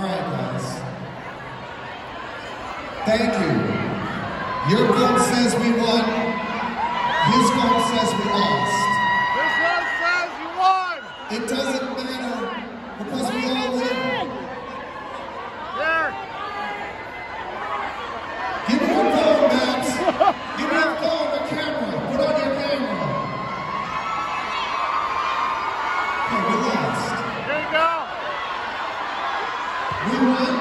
All right, guys. Thank you. Your vote says we won. His vote says we lost. This one says you won. It doesn't matter because we all win. Here. Give me your phone, Max. Give me your phone, the camera. Put on your camera. Okay, we lost. Here you go. We won.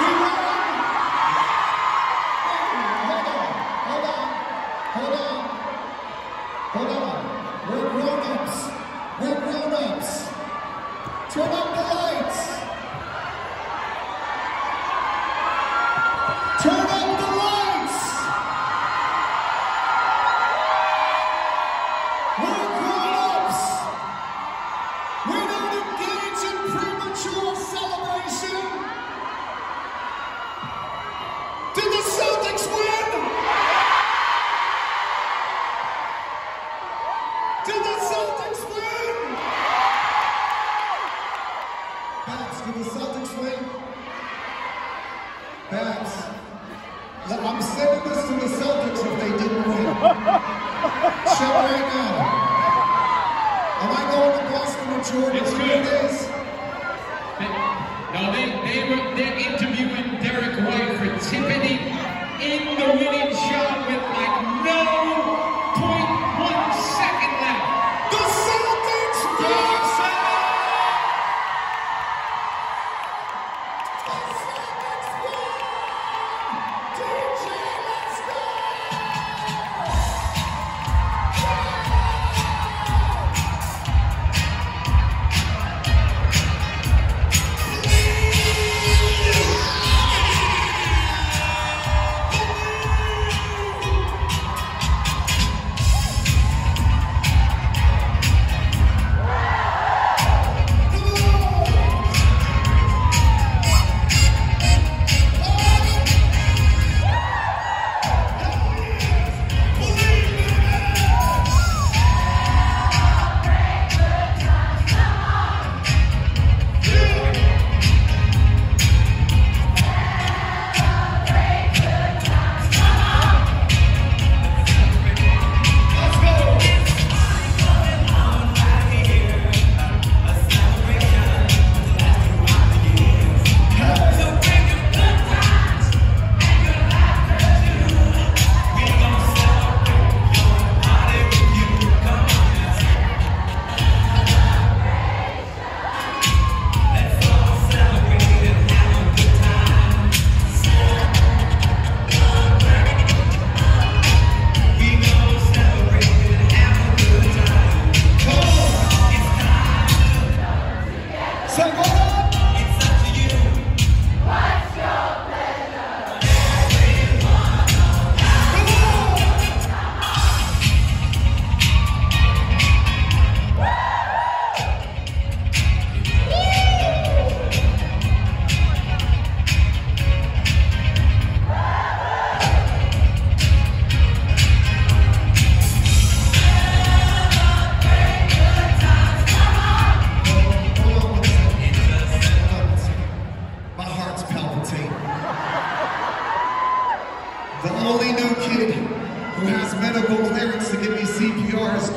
We won. I'm sending this to the Celtics if they didn't win. Check right now. Am I going to Boston with Jordan It's two days? No, they, they were, they're interviewing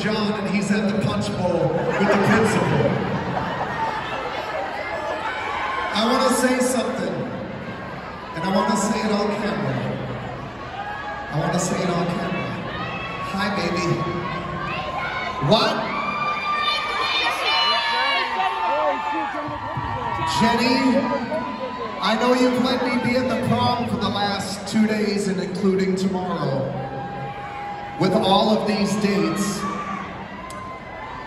John, and he's at the punch bowl with the principal. I want to say something, and I want to say it on camera. I want to say it on camera. Hi, baby. What? Jenny, I know you've let me be at the prom for the last two days and including tomorrow. With all of these dates,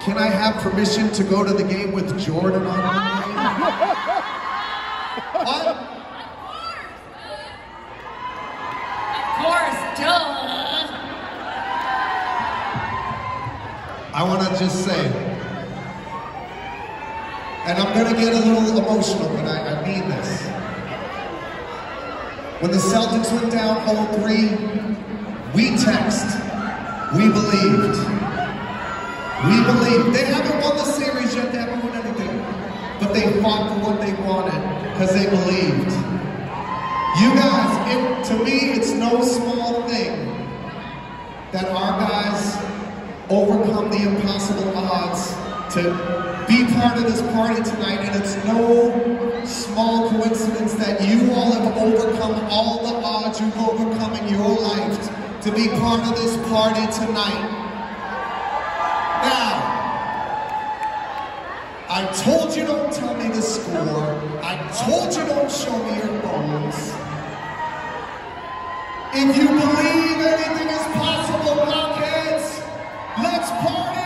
can I have permission to go to the game with Jordan on Monday? What? Of course, Of course, duh. I want to just say, and I'm going to get a little emotional, but I, I mean this. When the Celtics went down 0-3, we text, we believed. We believe They haven't won the series yet, they haven't won anything. But they fought for what they wanted because they believed. You guys, it, to me, it's no small thing that our guys overcome the impossible odds to be part of this party tonight, and it's no small coincidence that you all have overcome all the odds you've overcome in your life to be part of this party tonight. I told you don't tell me the score. I told you don't show me your phones. If you believe anything is possible, blockheads, let's party